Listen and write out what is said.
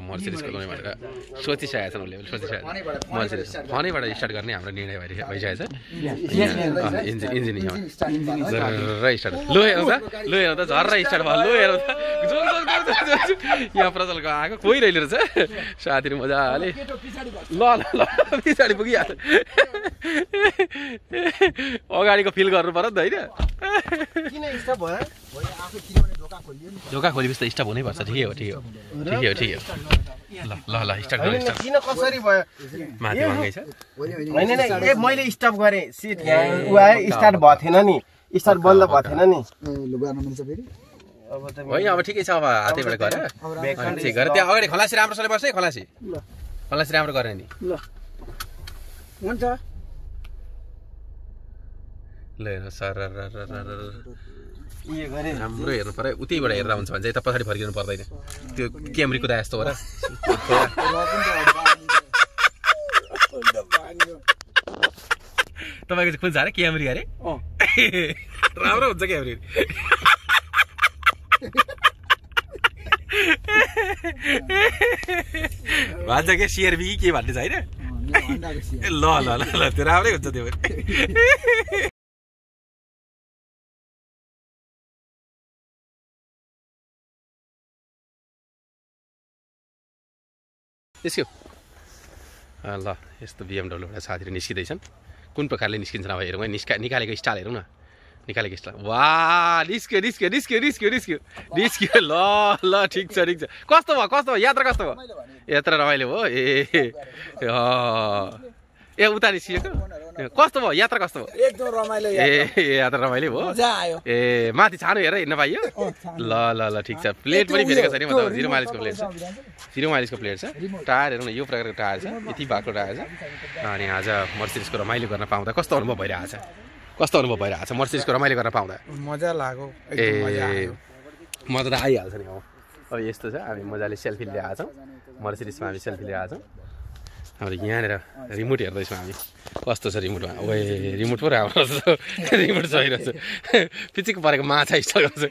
मर्सिडिसको loan भनेर। सोचिसकेका छन् उसले सोचिसकेको छ मर्सिडिस फनैबाट स्टार्ट गर्ने हाम्रो निर्णय भइरहे भइसकेको छ। इन्जिन इन्जिन यहाँ झर्रै स्टार्ट लो हेर्नु त लो हेर्नु त झर्रै स्टार्ट भयो। लो हेर्नु त। यहाँ प्रचलको आएको? कोही रहेछ रहेछ। साथीहरू मजाले। ल ल ल पछाडि पुगिहाल्छ। अगाडिको फिल गर्नु पर्यो नि त होइन? ढोका खोलेपछि त स्टप हुनैपर्छ ठिकै हो ठिकै हो ठिकै हो ठिकै हो ल ल ल स्टार्ट गर्नु किन कसरी भयो? माथि महँगै छ? होइन नि ए मैले स्टप गरेँ। सिट ऊ आयो स्टार्ट भएको थिएन नि। स्टार्ट बन्द भएको थिएन नि। अब त होइन अब ठिकै छ अब हातैबाट अनि ठिक गरेर त्यहाँ अगाडि खलासी राम्रोसँगले बस्छ है खलासी। खलासी राम्रो गरेन नि। हुन्छ। ल हेर्नु सर र- र- र- र- र- उयो गरेँ? राम्रो हेर्नु पऱ्यो। उतैबाट हेर्दा हुन्छ भने चाहिँ यता पछाडि फर्किनु पर्दैन। त्यो क्यामरी कुदा जस्तो हो र। तपाईँको चाहिँ कुन छ अरे क्यामरी अरे। राम्रो हुन्छ क्यामरी। भन्छ क्या सिआरबी कि के भन्ने छ होइन? ए, ल ल ल ल त्यो राम्रै हुन्छ त्यो अँ, ल यस्तो बिएमडब्लुबाट साथीहरू निस्किँदैछन्। कुन प्रकारले निस्किन्छन् अब हेरौँ है निस्का निकालेको स्टाइल हेरौँ न। निकालेको स्टाइल वा निस्क्यो निस्क्यो निस्क्यो निस्क्यो निस्क्यो। निस्क्यो ल ल ठिक छ ठिक छ। कस्तो भयो कस्तो भयो? यात्रा कस्तो भयो? यात्रा रमाइलो भयो? ए। ए उता निस्किएको कस्तो भयो? यात्रा कस्तो भयो? एकदम रमाइलो ए यात्रा। रमाइलो भयो। आयो। ए माथि छानो हेरेर हिँड्न पाइयो। ल ल ल ठिक छ। प्लेट पनि फेरेको छ नि मतलब जिरो माइलेजको प्लेट छ। जिरो माइलेजको प्लेट छ। टायर हेरौँ न यो प्रकारको टायर छ। यति भएको टायर छ। अनि आज मर्सिडिसको रमाइलो गर्न पाउँदा कस्तो अनुभव भइरहेको छ कस्तो अनुभव भइरहेको छ मर्सिडिसको रमाइलो गर्न पाउँदा? मजा लाग्यो। ए मजा त आइहाल्छ नि अब। यस्तो छ हामी मजाले सेल्फी ल्याएको छौँ। मर्सिडिसमा हामी सेल्फी ल्याएको छौँ। हाम्रो यहाँनिर रिमोट हेर्दैछौँ हामी कस्तो छ रिमोटमा ओए रिमोट पो राम्रो रिमोट छ पिचिक परेको माछा गर्छ